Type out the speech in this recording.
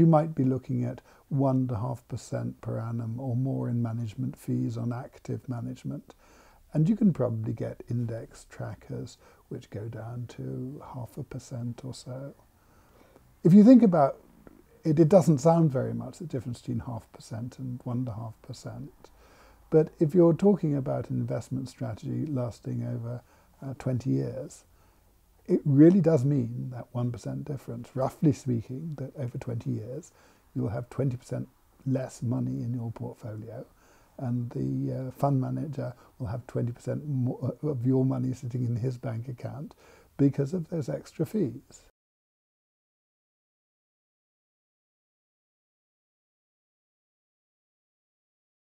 you might be looking at 1.5% per annum or more in management fees on active management. And you can probably get index trackers which go down to half a percent or so. If you think about it, it doesn't sound very much, the difference between half percent and one and a half percent. But if you're talking about an investment strategy lasting over uh, 20 years, it really does mean that 1% difference, roughly speaking, that over 20 years, you'll have 20% less money in your portfolio and the uh, fund manager will have 20% more of your money sitting in his bank account because of those extra fees.